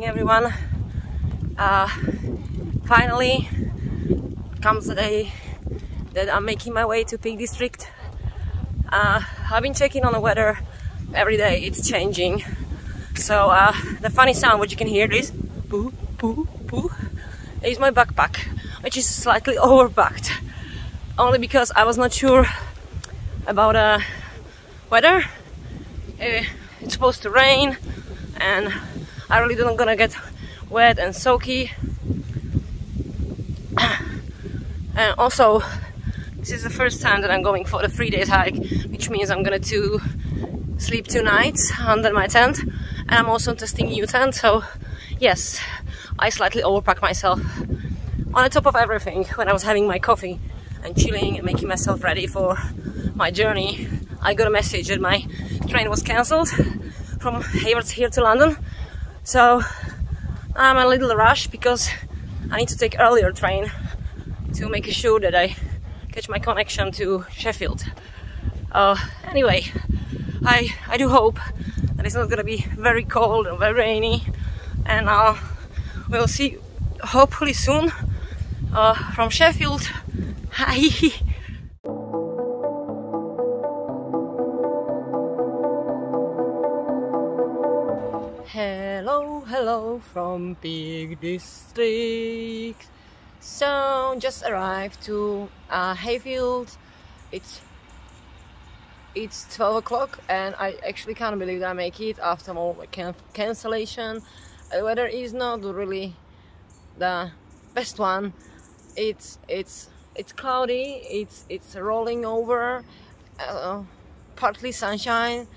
morning, everyone. Uh, finally comes the day that I'm making my way to Peak District. Uh, I've been checking on the weather every day, it's changing. So uh, the funny sound, what you can hear is boo, boo, boo, is my backpack, which is slightly overpacked. Only because I was not sure about uh, weather. Uh, it's supposed to rain and I really don't gonna get wet and soaky. And also, this is the first time that I'm going for the three days hike, which means I'm gonna to sleep two nights under my tent. And I'm also testing new tent, so yes, I slightly overpacked myself. On top of everything, when I was having my coffee and chilling and making myself ready for my journey, I got a message that my train was cancelled from Haywards Heath to London. So I'm a little rush because I need to take earlier train to make sure that I catch my connection to Sheffield. Uh, anyway, I, I do hope that it's not gonna be very cold and very rainy and uh, we'll see hopefully soon uh, from Sheffield. Hi. Hello from Peak District. So just arrived to uh, Hayfield. It's it's 12 o'clock and I actually can't believe I make it after all the can cancellation. The weather is not really the best one. It's it's it's cloudy. It's it's rolling over. Uh, partly sunshine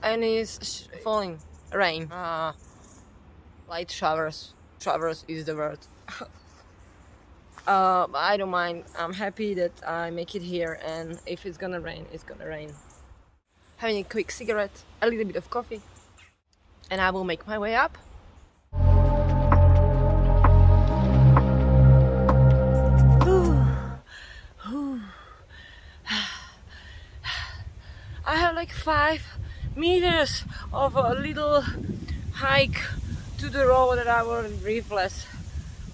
and it's falling rain. Uh, light showers. Showers is the word. uh, I don't mind. I'm happy that I make it here and if it's gonna rain, it's gonna rain. Having a quick cigarette, a little bit of coffee and I will make my way up. I have like five meters of a little hike to the road that I will breathless.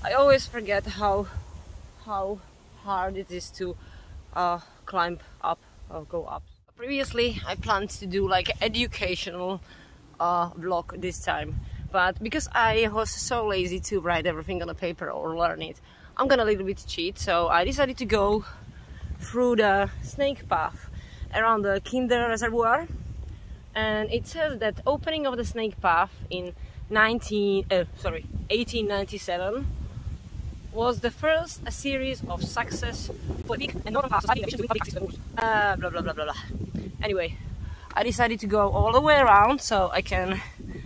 I always forget how how hard it is to uh, climb up or go up. Previously I planned to do like educational uh, vlog this time but because I was so lazy to write everything on a paper or learn it I'm gonna a little bit cheat so I decided to go through the snake path around the Kinder Reservoir and it says that opening of the snake path in 19 uh, sorry 1897 was the first series of success for Peak and northern society to public uh, blah blah blah blah blah. Anyway I decided to go all the way around so I can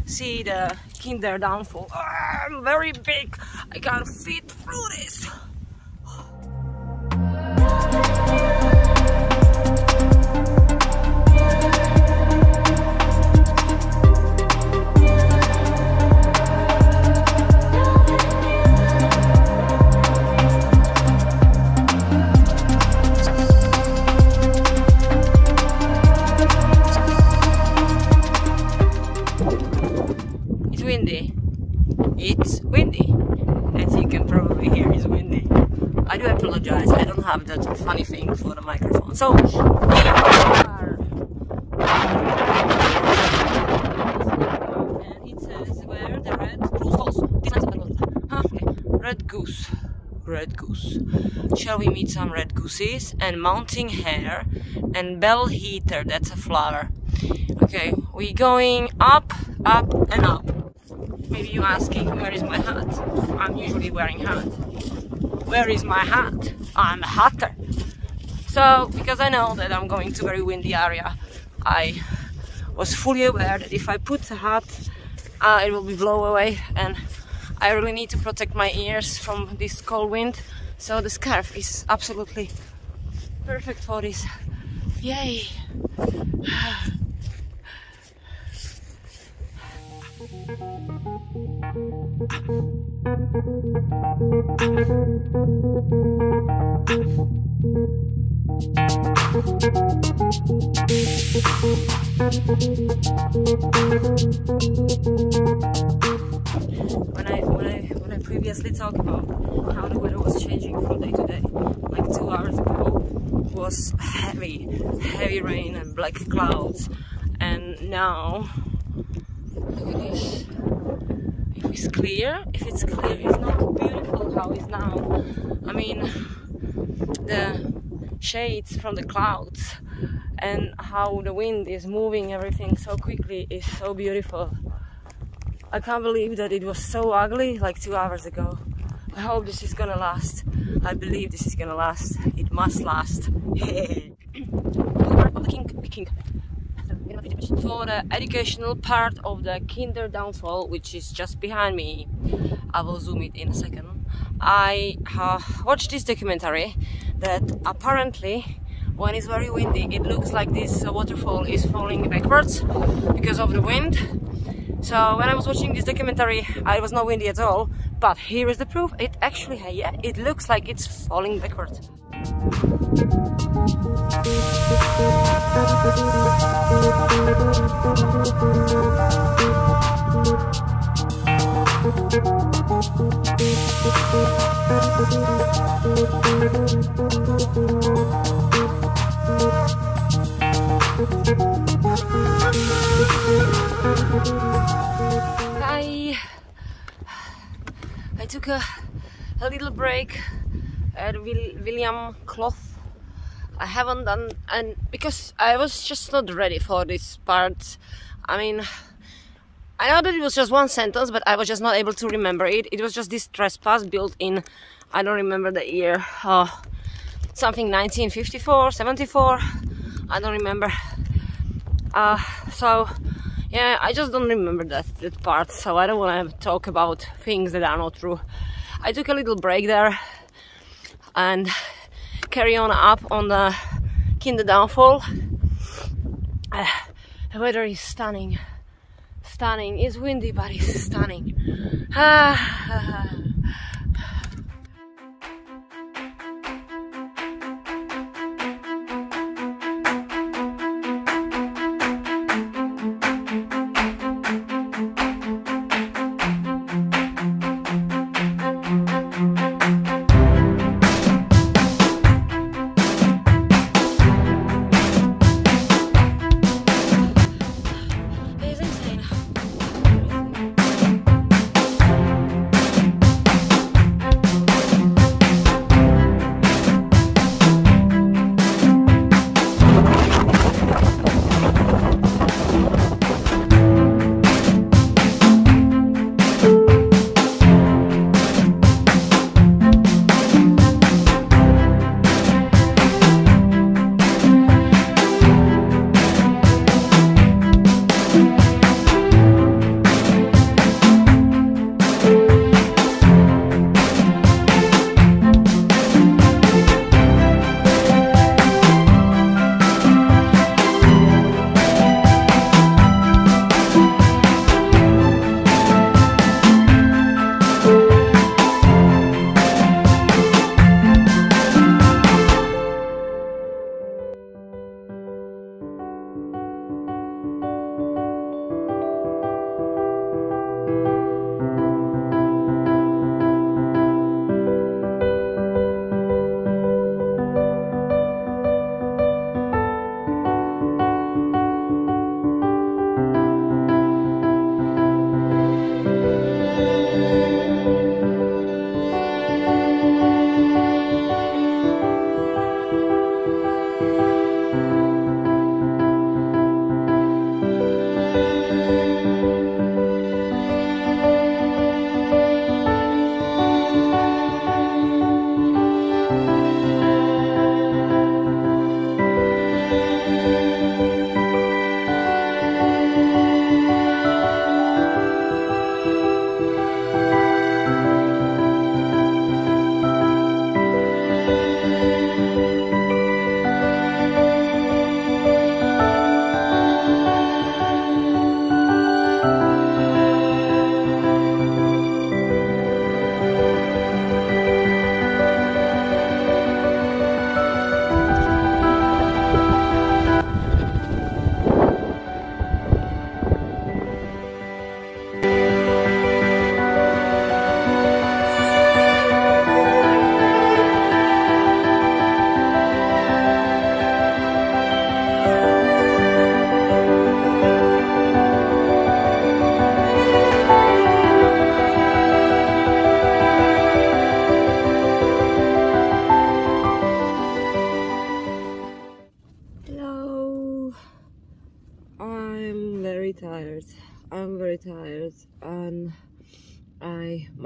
see the kinder downfall. Oh, very big. I can't fit through this We meet some red gooses? And mountain hare and bell heather, that's a flower. Okay, we going up, up and up. Maybe you're asking, where is my hat? I'm usually wearing hat. Where is my hat? I'm a hatter. So, because I know that I'm going to very windy area, I was fully aware that if I put the hat, uh, it will be blow away and I really need to protect my ears from this cold wind. So the scarf is absolutely perfect for this. Yay! When I when I I previously talked about how the weather was changing from day to day, like two hours ago was heavy, heavy rain and black clouds, and now look at this. If it's clear, if it's clear, it's not beautiful how it's now. I mean, the shades from the clouds and how the wind is moving everything so quickly is so beautiful. I can't believe that it was so ugly like two hours ago. I hope this is gonna last. I believe this is gonna last. It must last. For the educational part of the Kinder Downfall, which is just behind me, I will zoom it in a second. I uh, watched this documentary that apparently when it's very windy it looks like this waterfall is falling backwards because of the wind so when I was watching this documentary I was not windy at all but here is the proof. It actually yeah it looks like it's falling backwards I I took a, a little break at William Clough. I haven't done and because I was just not ready for this part. I mean I know that it was just one sentence, but I was just not able to remember it. It was just this trespass built in, I don't remember the year, uh, something 1954, 74, I don't remember. Uh, so, yeah, I just don't remember that, that part, so I don't want to talk about things that are not true. I took a little break there and carry on up on the Kinder Downfall. Uh, the weather is stunning stunning. It's windy, but it's stunning. Ah.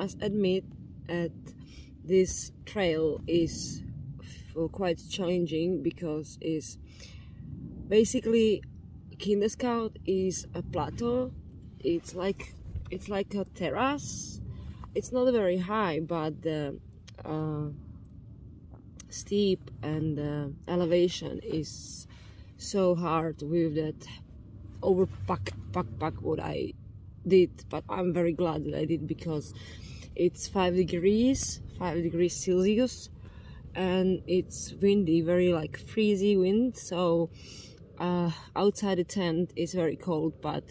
Must admit that this trail is quite challenging because it's basically Kinder Scout is a plateau. It's like it's like a terrace. It's not very high, but the uh, steep and the elevation is so hard with that overpack pack pack what I did. But I'm very glad that I did because it's five degrees, five degrees Celsius, and it's windy, very like freezy wind. So uh, outside the tent is very cold, but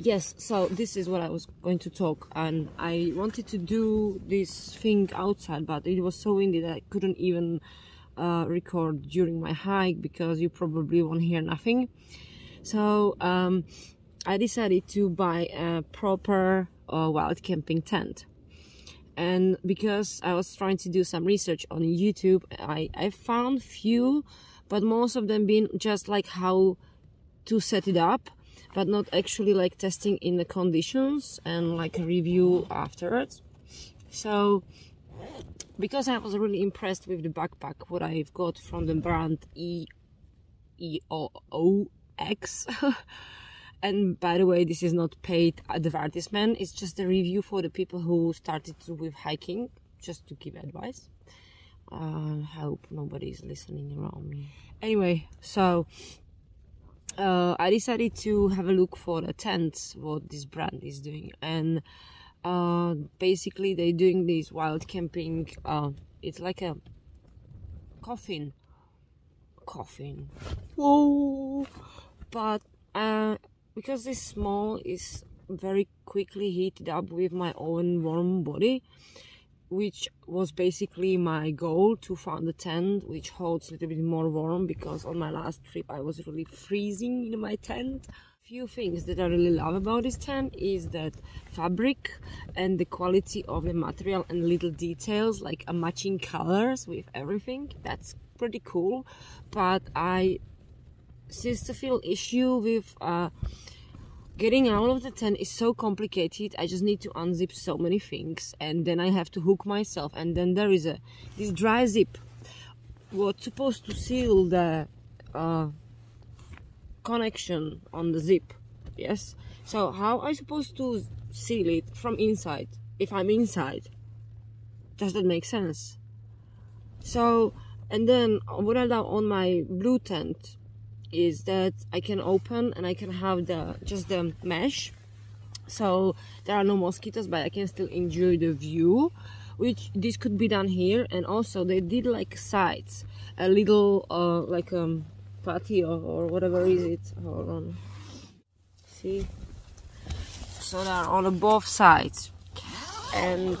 yes so this is what i was going to talk and i wanted to do this thing outside but it was so windy that i couldn't even uh, record during my hike because you probably won't hear nothing so um, i decided to buy a proper uh, wild camping tent. And because i was trying to do some research on youtube i i found few but most of them being just like how to set it up but not actually like testing in the conditions and like a review afterwards. So because I was really impressed with the backpack what I've got from the brand E E O O X and by the way this is not paid advertisement it's just a review for the people who started with hiking just to give advice I hope nobody is listening around me. Anyway, so uh, I decided to have a look for the tents, what this brand is doing, and uh, basically they're doing this wild camping. Uh, it's like a coffin, coffin. Whoa! But uh, because this small, is very quickly heated up with my own warm body which was basically my goal to find a tent which holds a little bit more warm because on my last trip I was really freezing in my tent. Few things that I really love about this tent is that fabric and the quality of the material and little details like a matching colors with everything. That's pretty cool. But I to feel issue with uh, getting out of the tent is so complicated. I just need to unzip so many things and then i have to hook myself and then there is a this dry zip what's supposed to seal the uh, connection on the zip yes? So how i supposed to seal it from inside? If i'm inside does that make sense? So and then what i done on my blue tent is that I can open and I can have the just the mesh. So there are no mosquitoes but I can still enjoy the view which this could be done here. And also they did like sides a little uh, like um patio or whatever is it. Hold on. See? So they're on both sides. And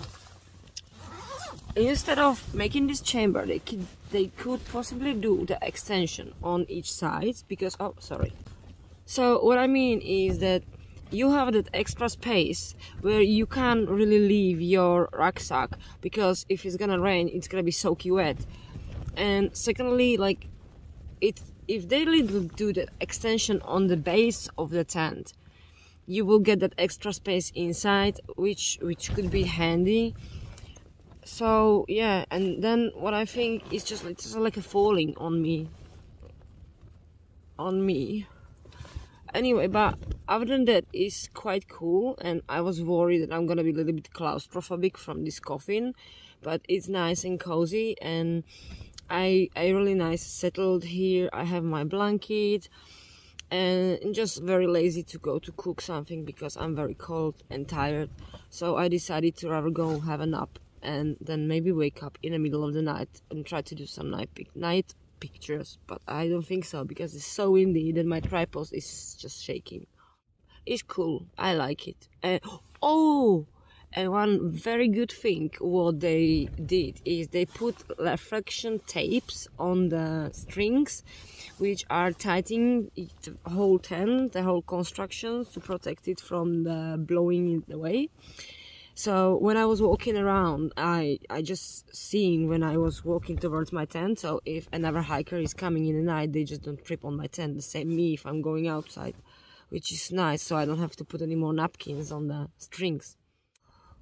instead of making this chamber they could they could possibly do the extension on each side because oh sorry. So what i mean is that you have that extra space where you can't really leave your rucksack because if it's gonna rain it's gonna be soaky wet. And secondly like it if they do the extension on the base of the tent you will get that extra space inside which which could be handy so yeah and then what i think is just like just like a falling on me. On me. Anyway but other than that it's quite cool and i was worried that i'm gonna be a little bit claustrophobic from this coffin but it's nice and cozy and i i really nice settled here. I have my blanket and just very lazy to go to cook something because i'm very cold and tired. So i decided to rather go have a nap and then maybe wake up in the middle of the night and try to do some night pic night pictures but i don't think so because it's so windy that my tripod is just shaking. It's cool. I like it. And oh and one very good thing what they did is they put reflection tapes on the strings which are tightening the whole tent the whole construction to protect it from the blowing away So when I was walking around, I I just seen when I was walking towards my tent. So if another hiker is coming in the night, they just don't trip on my tent. The same me if I'm going outside, which is nice. So I don't have to put any more napkins on the strings.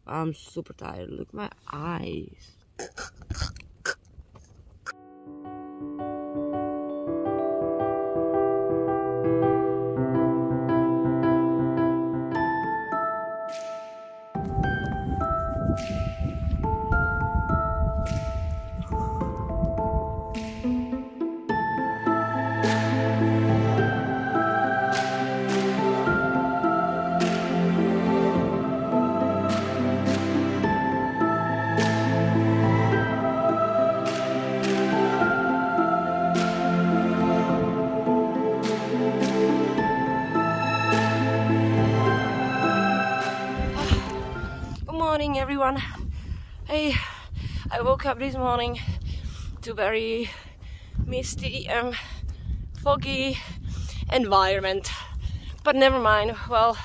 I'm super tired. Look my eyes. Everyone. Hey I woke up this morning to very misty and foggy environment. But never mind. Well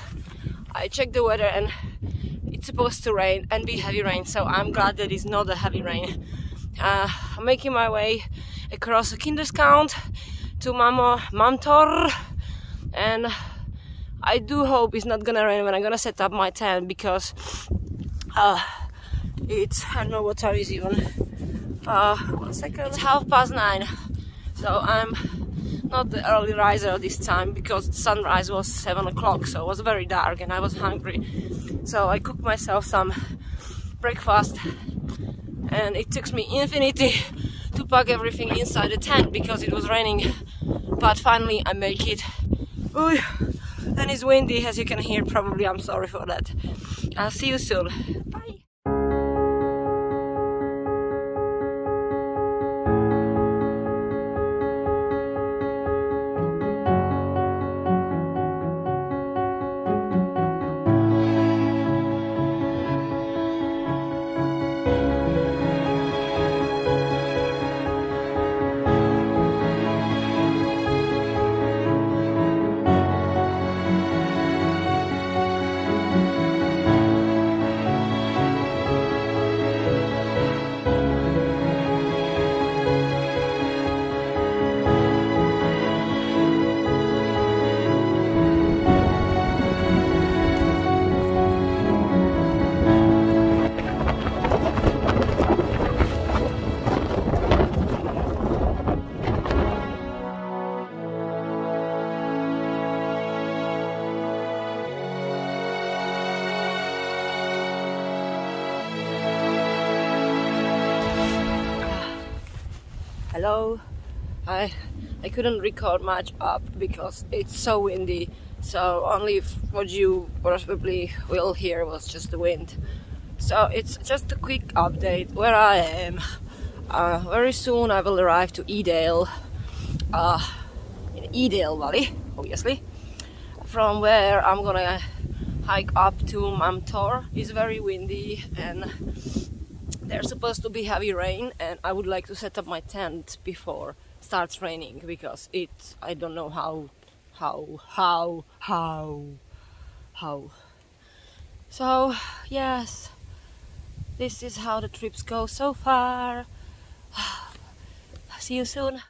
I checked the weather and it's supposed to rain and be heavy rain so I'm glad that it's not a heavy rain. Uh, I'm making my way across Kinder Scout to Mamo Mam Tor and I do hope it's not gonna rain when I'm gonna set up my tent because uh, it's I don't know what time is even. Uh, one second. It's half past nine, so I'm not the early riser this time because sunrise was seven o'clock, so it was very dark and I was hungry. So I cooked myself some breakfast, and it took me infinity to pack everything inside the tent because it was raining. But finally, I make it. Ooh, and it's windy, as you can hear. Probably, I'm sorry for that. I'll see you soon. Bye. Hello. I I couldn't record much up because it's so windy. So only what you probably will hear was just the wind. So it's just a quick update where I am. Uh, very soon I will arrive to Edale. Uh, in Edale Valley obviously. From where I'm gonna hike up to Mam Tor. It's very windy and there's supposed to be heavy rain and I would like to set up my tent before starts raining because it's I don't know how how how how how. So yes this is how the trips go so far. See you soon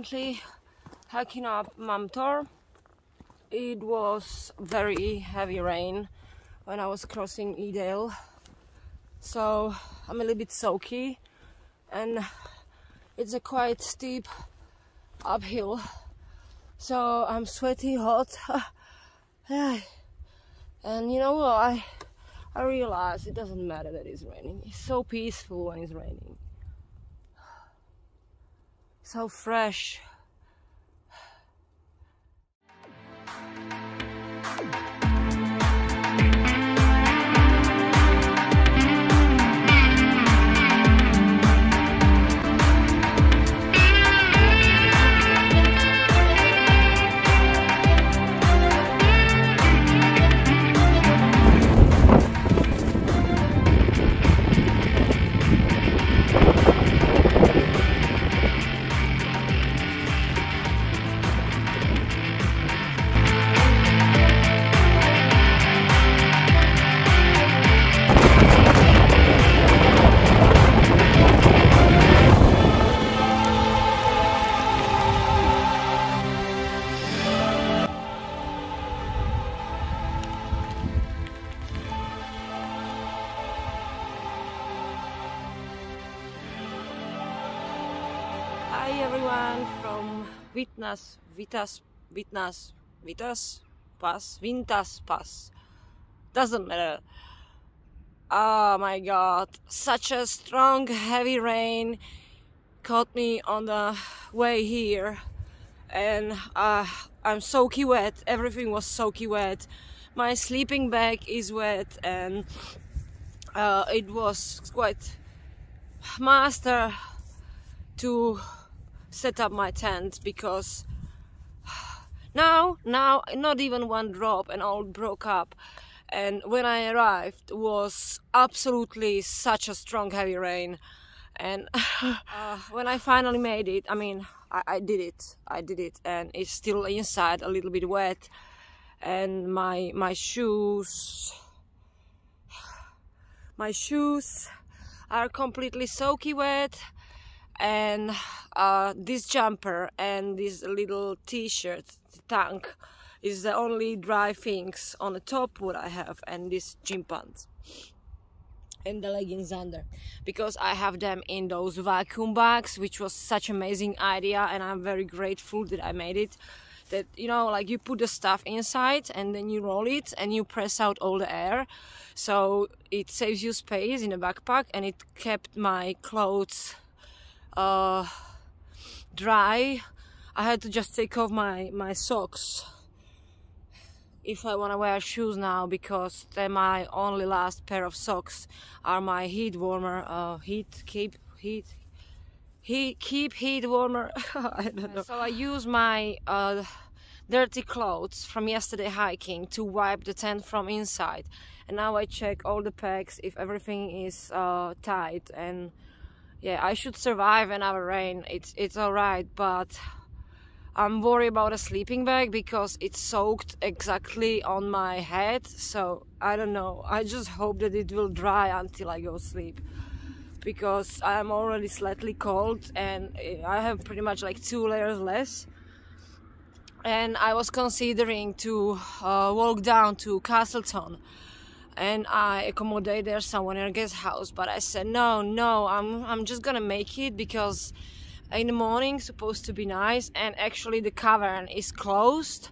currently hiking up Mam Tor. It was very heavy rain when I was crossing Edale, so I'm a little bit soaky and it's a quite steep uphill, so I'm sweaty, hot, and you know what, I I realize it doesn't matter that it's raining. It's so peaceful when it's raining so fresh. Vitnas, Vitas, Vitnas, Vitas Pass, Vintas Pass. Doesn't matter. Oh my god, such a strong heavy rain caught me on the way here and uh, I'm soaky wet, everything was soaky wet. My sleeping bag is wet and uh, it was quite master to set up my tent because now, now not even one drop and all broke up. And when I arrived was absolutely such a strong heavy rain. And uh, when I finally made it I mean I, I, did it. I did it. And it's still inside a little bit wet. And my my shoes my shoes are completely soaky wet and uh, this jumper and this little t-shirt tank is the only dry things on the top what I have and this gym pants. And the leggings under. Because I have them in those vacuum bags which was such amazing idea and I'm very grateful that I made it. That you know like you put the stuff inside and then you roll it and you press out all the air. So it saves you space in a backpack and it kept my clothes uh, dry I had to just take off my my socks if I want to wear shoes now because they're my only last pair of socks are my heat warmer uh, heat keep heat he keep heat warmer. I don't know. So I use my uh, dirty clothes from yesterday hiking to wipe the tent from inside. And now I check all the packs if everything is uh, tight and yeah I should survive another rain. It's it's all right but I'm worried about a sleeping bag because it's soaked exactly on my head. So I don't know. I just hope that it will dry until I go sleep because I'm already slightly cold and I have pretty much like two layers less. And I was considering to uh, walk down to Castleton and I accommodate there someone in a guest house but I said no no I'm I'm just gonna make it because in the morning supposed to be nice and actually the cavern is closed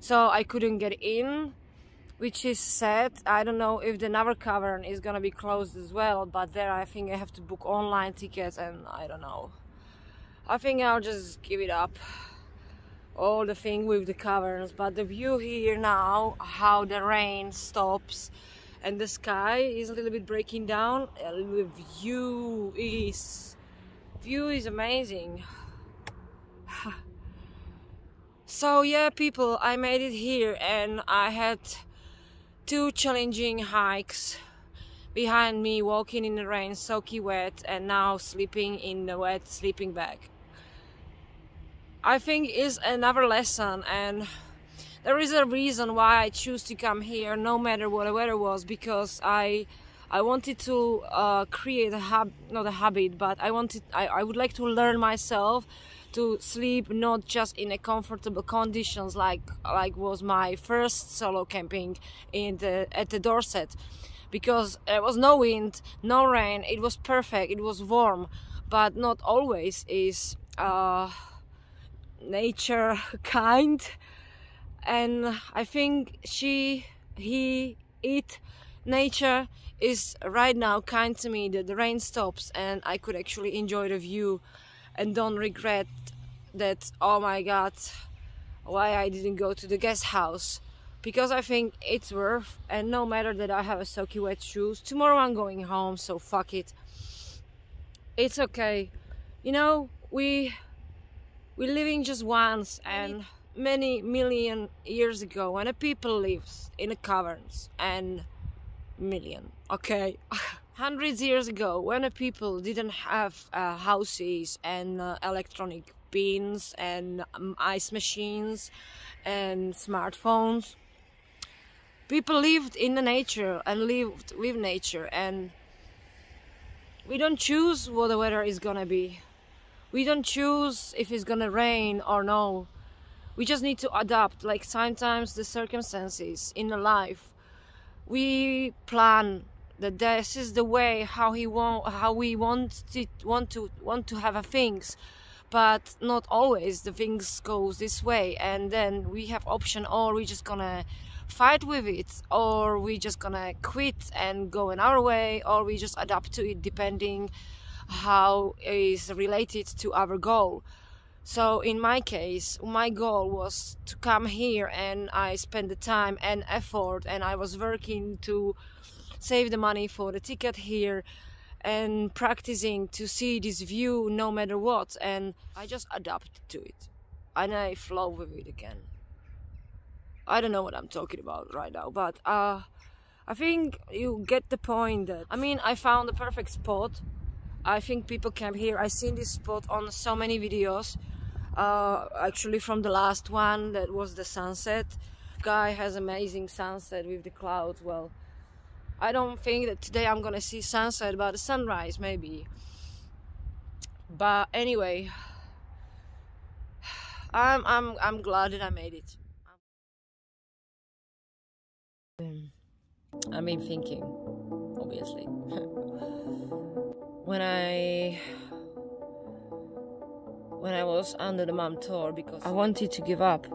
so I couldn't get in which is sad. I don't know if the Navar cavern is gonna be closed as well but there I think I have to book online tickets and I don't know. I think I'll just give it up all the thing with the caverns but the view here now how the rain stops and the sky is a little bit breaking down. The view is view is amazing. So yeah people I made it here and I had two challenging hikes behind me walking in the rain soaky wet and now sleeping in the wet sleeping bag. I think is another lesson and there is a reason why I choose to come here no matter what the weather was because I I wanted to uh, create a hab not a habit, but I wanted I, I would like to learn myself to sleep not just in a comfortable conditions like like was my first solo camping in the at the Dorset because there was no wind, no rain, it was perfect, it was warm, but not always is uh, nature kind and I think she he it nature is right now kind to me. That the rain stops and I could actually enjoy the view and don't regret that oh my god why I didn't go to the guest house. Because I think it's worth and no matter that I have a soaky wet shoes tomorrow I'm going home so fuck it. It's okay. You know we we're living just once and many million years ago when a people lived in caverns and million okay? Hundreds years ago when the people didn't have uh, houses and uh, electronic bins and um, ice machines and smartphones people lived in the nature and lived with nature and we don't choose what the weather is gonna be. We don't choose if it's gonna rain or no we just need to adapt like sometimes the circumstances in the life we plan that this is the way how he want how we want to want to want to have a things but not always the things goes this way and then we have option or we just gonna fight with it or we just gonna quit and go in our way or we just adapt to it depending how is related to our goal so in my case my goal was to come here and i spent the time and effort and i was working to save the money for the ticket here and practicing to see this view no matter what and i just adapted to it and i flow with it again I don't know what I'm talking about right now, but uh, I think you get the point that I mean I found the perfect spot. I think people camp here. I've seen this spot on so many videos. Uh, actually, from the last one that was the sunset. Guy has amazing sunset with the clouds. Well, I don't think that today I'm gonna see sunset, but the sunrise maybe. But anyway, I'm I'm I'm glad that I made it. I've been thinking, obviously. when I when I was under the Mam Tor because I wanted to give up.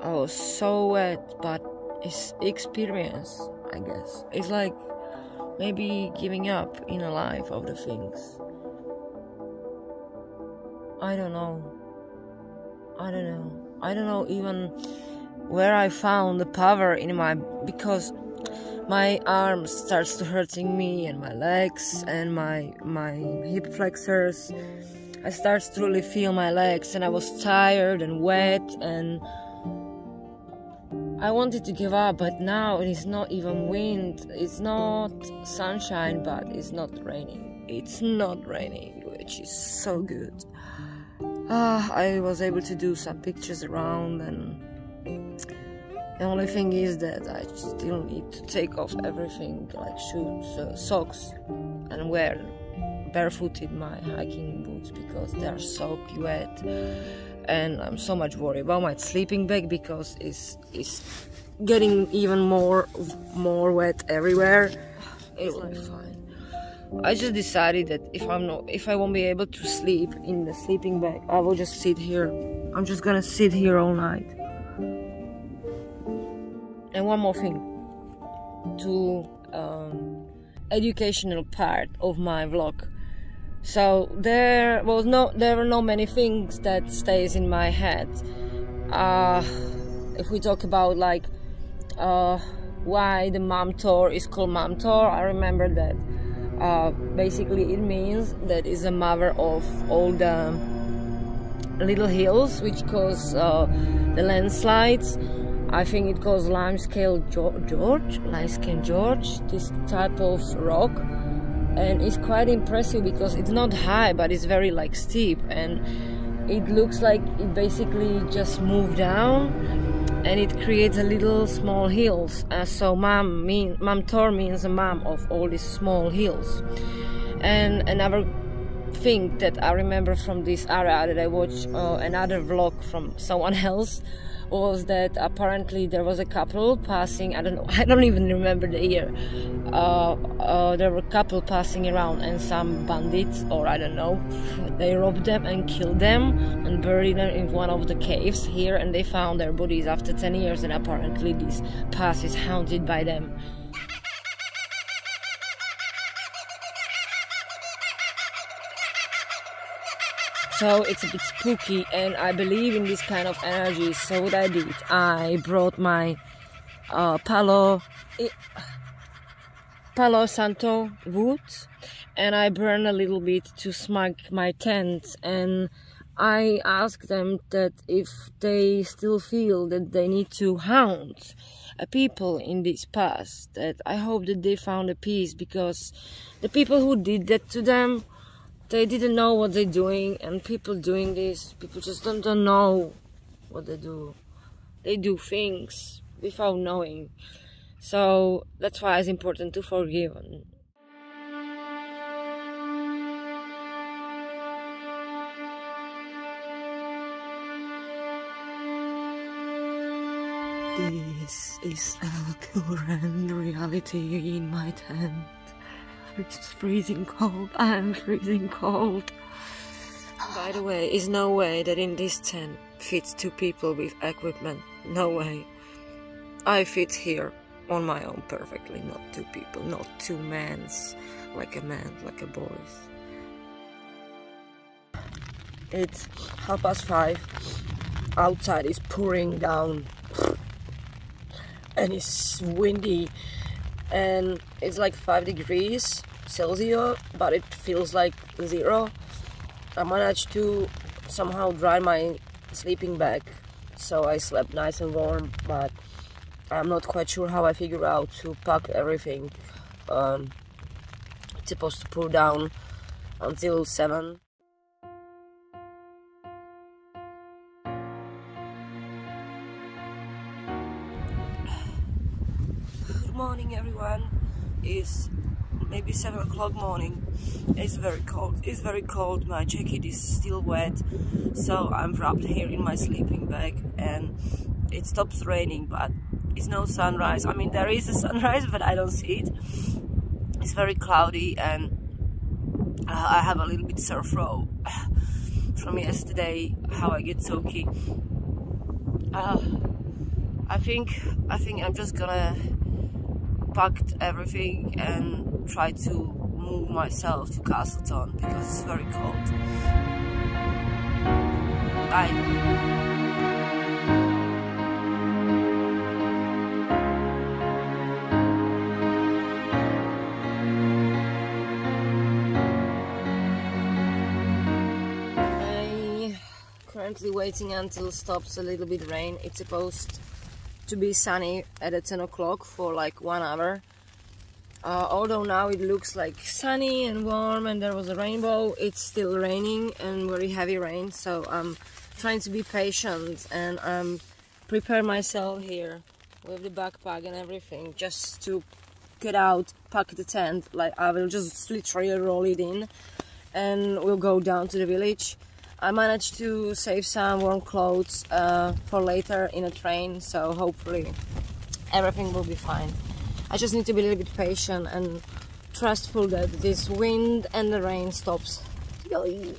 I was so wet, but it's experience, I guess. It's like maybe giving up in a life of the things. I don't know. I don't know. I don't know even where I found the power in my because my arms starts to hurting me and my legs and my my hip flexors. I start to really feel my legs and I was tired and wet and I wanted to give up but now it is not even wind. It's not sunshine but it's not raining. It's not raining which is so good. Uh, I was able to do some pictures around and the only thing is that I still need to take off everything like shoes, uh, socks, and wear barefooted my hiking boots because they are soaking wet. And I'm so much worried about my sleeping bag because it's it's getting even more more wet everywhere. It will be fine. I just decided that if I'm not if I won't be able to sleep in the sleeping bag, I will just sit here. I'm just gonna sit here all night. And one more thing to um, educational part of my vlog. So there was no, there are no many things that stays in my head. Uh, if we talk about like uh, why the Mam Tor is called Mam Tor, I remember that uh, basically it means that is a mother of all the little hills which cause uh, the landslides I think it calls limescale George, limescale George, this type of rock, and it's quite impressive because it's not high, but it's very like steep, and it looks like it basically just moved down, and it creates a little small hills. Uh, so Mam mean Mam Tor means a mom of all these small hills, and another thing that I remember from this area that I watched uh, another vlog from someone else was that apparently there was a couple passing i don't know i don't even remember the year. Uh, uh, there were a couple passing around and some bandits or i don't know. They robbed them and killed them and buried them in one of the caves here and they found their bodies after 10 years and apparently this pass is haunted by them so it's a bit spooky and I believe in this kind of energy so what I did I brought my uh, Palo Palo Santo wood and I burned a little bit to smug my tent and I asked them that if they still feel that they need to haunt a people in this past that I hope that they found a peace because the people who did that to them they didn't know what they're doing and people doing this people just don't, don't know what they do they do things without knowing so that's why it's important to forgive This is our current reality in my tent. It's freezing cold. I'm freezing cold. By the way, is no way that in this tent fits two people with equipment. No way. I fit here on my own perfectly, not two people, not two mans, like a man, like a boys. It's half past five. Outside is pouring down and it's windy and it's like 5 degrees Celsius but it feels like zero. I managed to somehow dry my sleeping bag so I slept nice and warm but I'm not quite sure how I figure out to pack everything um, it's supposed to pour down until 7 Good morning everyone. Is maybe 7 o'clock morning. It's very cold. It's very cold. My jacket is still wet. So I'm wrapped here in my sleeping bag and it stops raining but it's no sunrise. I mean there is a sunrise but I don't see it. It's very cloudy and uh, I have a little bit sore throat from yesterday how I get soaky. Uh, I think I think I'm just gonna packed everything and tried to move myself to Castleton because it's very cold. Bye. currently waiting until stops a little bit rain. It's supposed to be sunny at 10 o'clock for like one hour. Uh, although now it looks like sunny and warm and there was a rainbow, it's still raining and very heavy rain. So I'm trying to be patient and um, prepare myself here with the backpack and everything just to get out, pack the tent. Like I will just literally roll it in and we'll go down to the village. I managed to save some warm clothes uh, for later in a train, so hopefully everything will be fine. I just need to be a little bit patient and trustful that this wind and the rain stops. Hi,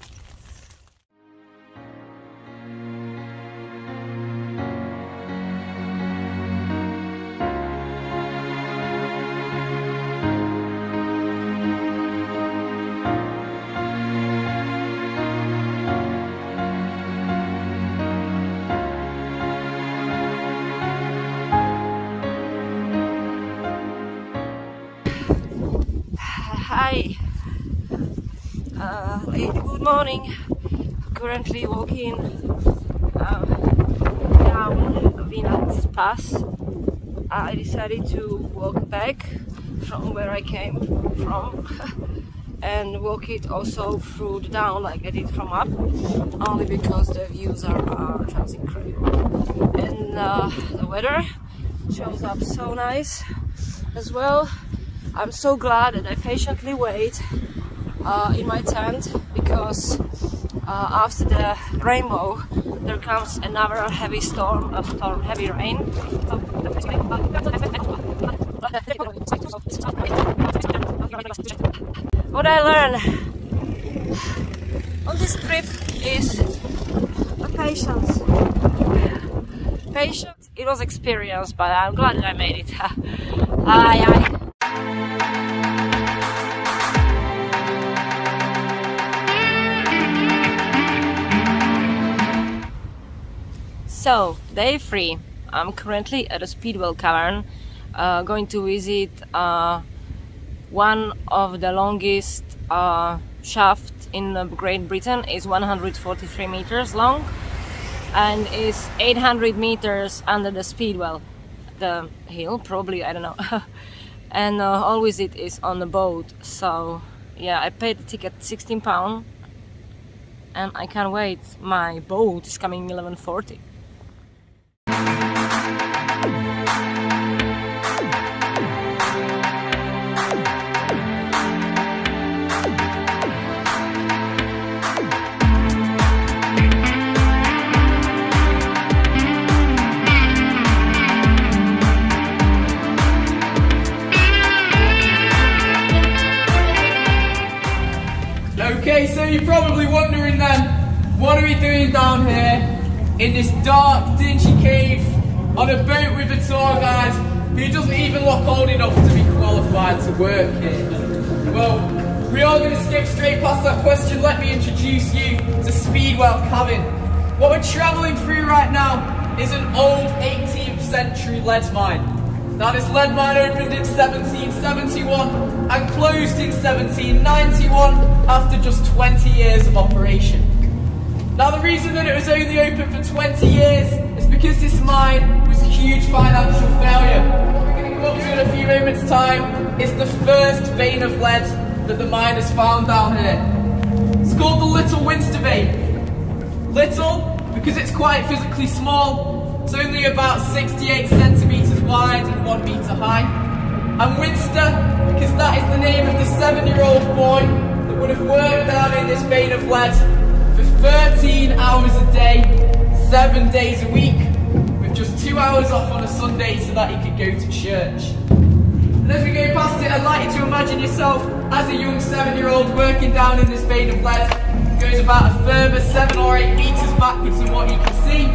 morning. Currently walking uh, down Vinats Pass. I decided to walk back from where I came from and walk it also through the down like I did from up only because the views are uh, just incredible and uh, the weather shows up so nice as well I'm so glad that I patiently wait uh, in my tent because uh, after the rainbow there comes another heavy storm, a storm, heavy rain. What I learned on this trip is patience. Patience, it was experience, but I'm glad I made it. aye, aye. So, day three. I'm currently at a Speedwell Cavern, uh, going to visit uh, one of the longest uh, shaft in Great Britain. is 143 meters long and is 800 meters under the Speedwell, the hill, probably, I don't know. and uh, all visit is on the boat, so yeah, I paid the ticket 16 pound and I can't wait. My boat is coming 1140. What are we doing down here in this dark, dingy cave on a boat with a tour guide who doesn't even look old enough to be qualified to work here? Well, we are going to skip straight past that question. Let me introduce you to Speedwell Cavern. What we're travelling through right now is an old 18th century lead mine. Now this lead mine opened in 1771 and closed in 1791 after just 20 years of operation. Now the reason that it was only open for 20 years is because this mine was a huge financial failure. What we're going to come up to in a few moments time is the first vein of lead that the mine has found down here. It's called the Little Winster vein. Little because it's quite physically small. It's only about 68 centimetres wide and 1 metre high. And Winster because that is the name of the 7 year old boy that would have worked down in this vein of lead for 13 hours a day, 7 days a week, with just 2 hours off on a Sunday so that he could go to church. And as we go past it, I'd like you to imagine yourself as a young 7 year old working down in this vein of lead. It goes about a further 7 or 8 metres backwards from what you can see.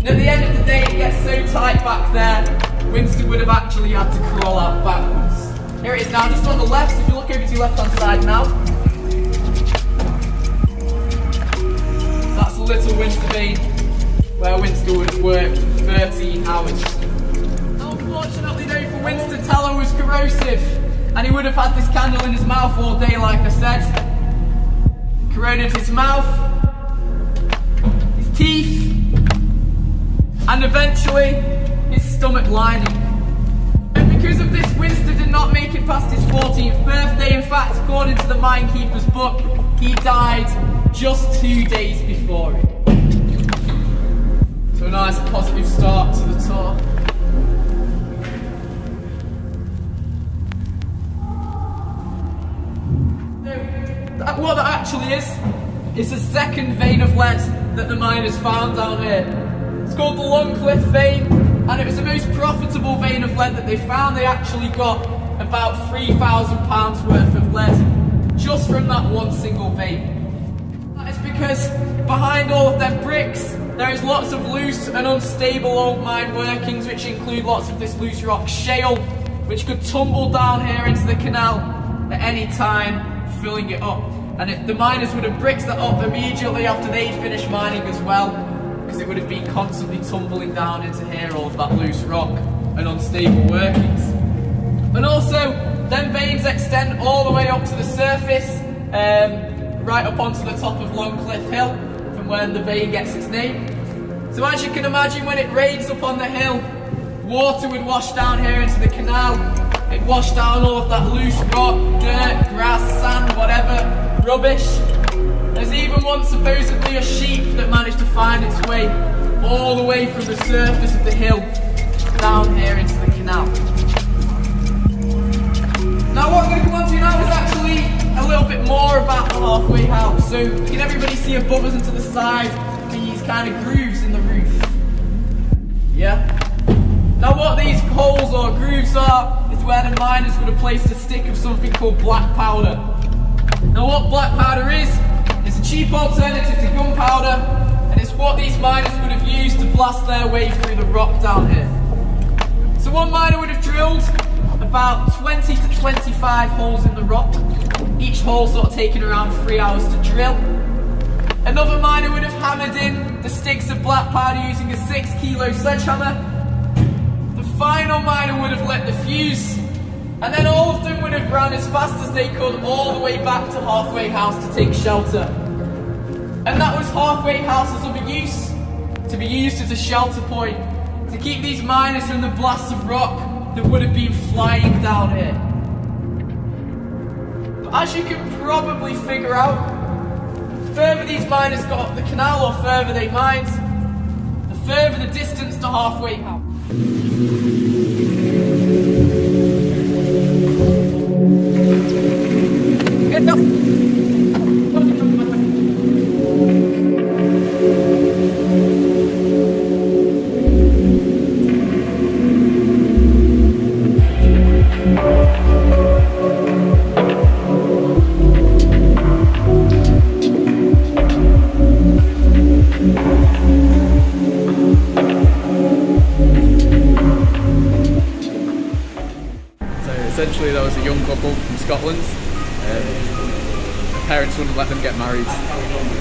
And at the end of the day, it gets so tight back there, Winston would have actually had to crawl out backwards. Here it is now, just on the left, so if you look over to your left hand side now, That's a Little Winster Vein, where Winster would have worked for 13 hours. Unfortunately though for Winster, tallow was corrosive, and he would have had this candle in his mouth all day like I said. Corroded his mouth, his teeth, and eventually stomach lining. And because of this, Winston did not make it past his 14th birthday. In fact, according to the Minekeeper's book, he died just two days before it. So a nice positive start to the tour. What that actually is, is a second vein of lead that the miners found down here. It's called the Longcliffe vein, and it was the most profitable vein of lead that they found. They actually got about £3,000 worth of lead just from that one single vein. That is because behind all of them bricks there is lots of loose and unstable old mine workings which include lots of this loose rock shale which could tumble down here into the canal at any time filling it up. And the miners would have bricked that up immediately after they'd finished mining as well because it would have been constantly tumbling down into here all of that loose rock and unstable workings and also then veins extend all the way up to the surface um, right up onto the top of Long Cliff Hill from where the vein gets its name. So as you can imagine when it rains up on the hill, water would wash down here into the canal. It washed down all of that loose rock, dirt, grass, sand, whatever, rubbish. There's even one supposedly a sheep that managed to find its way all the way from the surface of the hill down here into the canal. Now what I'm going to come on to now is actually a little bit more about the halfway house. So can everybody see above us and to the side these kind of grooves in the roof? Yeah? Now what these holes or grooves are is where the miners would have placed a stick of something called black powder. Now what black powder is, cheap alternative to gunpowder and it's what these miners would have used to blast their way through the rock down here. So one miner would have drilled about 20 to 25 holes in the rock each hole sort of taking around three hours to drill. Another miner would have hammered in the sticks of black powder using a six kilo sledgehammer. The final miner would have lit the fuse, and then all of them would have run as fast as they could all the way back to Halfway House to take shelter. And that was halfway houses of use, to be used as a shelter point, to keep these miners from the blasts of rock that would have been flying down here. But as you can probably figure out, the further these miners got up the canal or further they mined, the further the distance to halfway house. Enough essentially there was a young couple from Scotland. Um, parents wouldn't let them get married.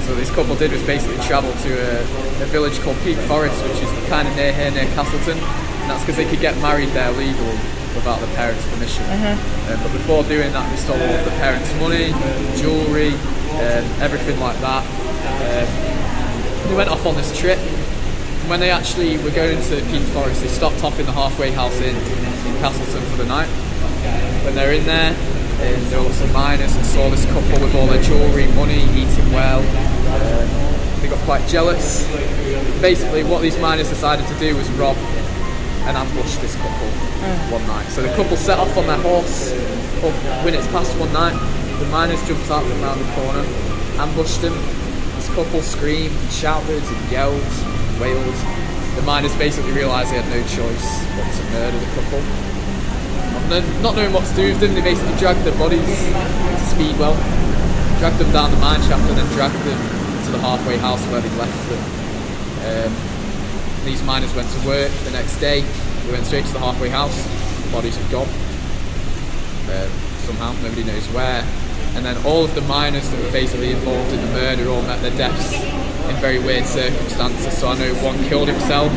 So this couple did was basically travel to a, a village called Peak Forest, which is kind of near here, near Castleton. And that's because they could get married there legally without the parents' permission. Uh-huh. Um, but before doing that, they stole all of the parents' money, jewellery, um, everything like that. Um, they went off on this trip. When they actually were going to Peak Forest, they stopped off in the halfway house inn in Castleton for the night. When they're in there, and there were some miners and saw this couple with all their jewellery, money, eating well. Uh, they got quite jealous. Basically, what these miners decided to do was rob and ambush this couple mm. one night. So the couple set off on their horse. When it's past one night, the miners jumped out from around the corner, ambushed them. This couple screamed, and shouted, and yelled, and wailed. The miners basically realised they had no choice but to murder the couple. And not knowing what to do with them, they basically dragged their bodies to Speedwell, dragged them down the mine shaft, and then dragged them to the halfway house where they left them. Um, these miners went to work the next day. They went straight to the halfway house. The bodies had gone. Um, somehow, nobody knows where. And then all of the miners that were basically involved in the murder all met their deaths in very weird circumstances. So I know one killed himself.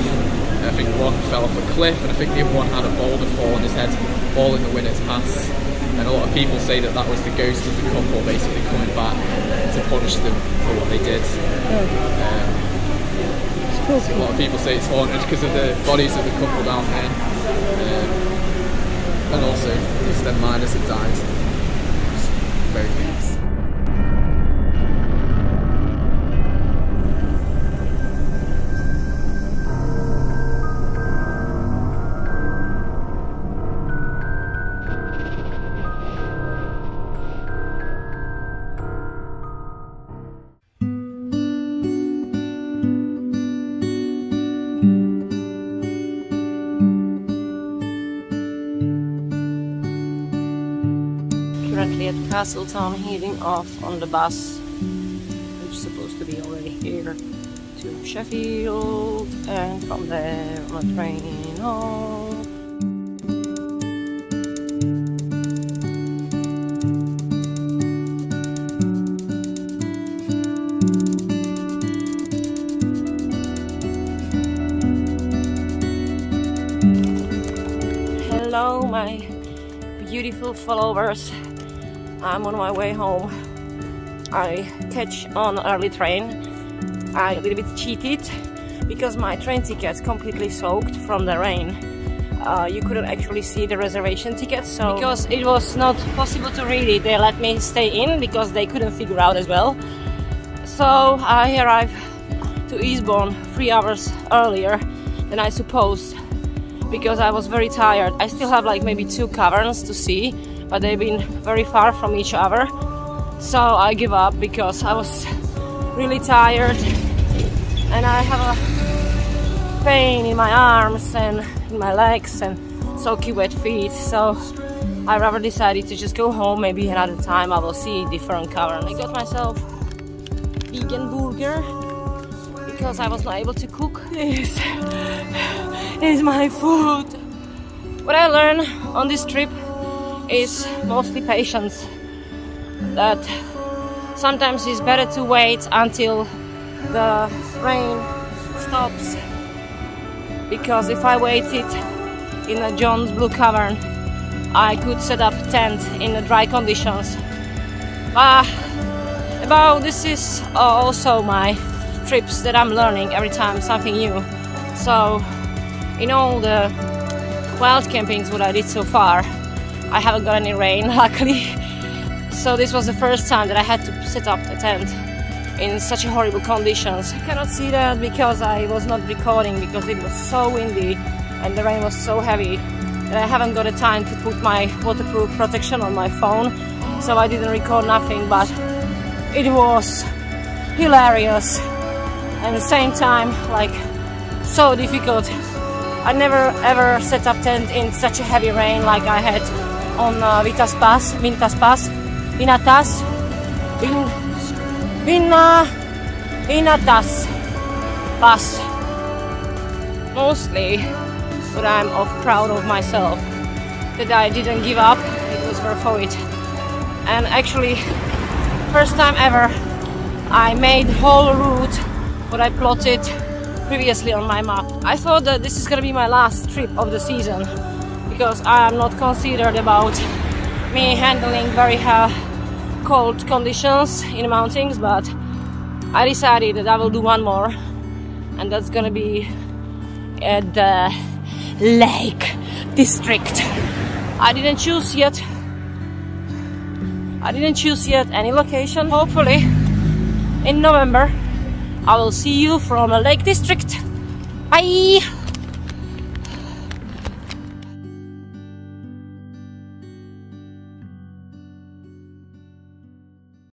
One fell off a cliff, and I think the other one had a boulder fall on his head all in the Winnats Pass. And a lot of people say that that was the ghost of the couple basically coming back to punish them for what they did. Um, a lot of people say it's haunted because of the bodies of the couple down there. Um, and also, it's them miners that died. It's very nice. Castletown heading off on the bus which is supposed to be already here to Sheffield and from there on a train home. Hello my beautiful followers I'm on my way home. I catch on early train. I a little bit cheated because my train ticket's completely soaked from the rain. Uh, you couldn't actually see the reservation ticket so because it was not possible to read it they let me stay in because they couldn't figure out as well so I arrived to Eastbourne three hours earlier than I supposed because I was very tired I still have like maybe two caverns to see but they've been very far from each other. So I give up because I was really tired and I have a pain in my arms and in my legs and soaky wet feet. So I rather decided to just go home. Maybe another time I will see different cavern. I got myself vegan burger because I was not able to cook. This is my food. What I learned on this trip is mostly patience. That sometimes it's better to wait until the rain stops. Because if I waited in a John's Blue Cavern, I could set up tent in the dry conditions. Uh, about this is also my trips that I'm learning every time something new. So in all the wild campings what I did so far, I haven't got any rain, luckily. So this was the first time that I had to set up a tent in such horrible conditions. You cannot see that because I was not recording because it was so windy and the rain was so heavy that I haven't got a time to put my waterproof protection on my phone so I didn't record nothing but it was hilarious and at the same time like so difficult. I never ever set up tent in such a heavy rain like I had on uh, Vitas Pass, Vintas Pass, Vinatas, Vin, Vina, Vinatas Pass. Mostly, but I'm of proud of myself that I didn't give up. It was worth it. And actually, first time ever, I made whole route what I plotted previously on my map. I thought that this is gonna be my last trip of the season because I am not considered about me handling very uh, cold conditions in mountains, but I decided that I will do one more, and that's gonna be at the Lake District. I didn't choose yet. I didn't choose yet any location. Hopefully, in November, I will see you from a Lake District. Bye!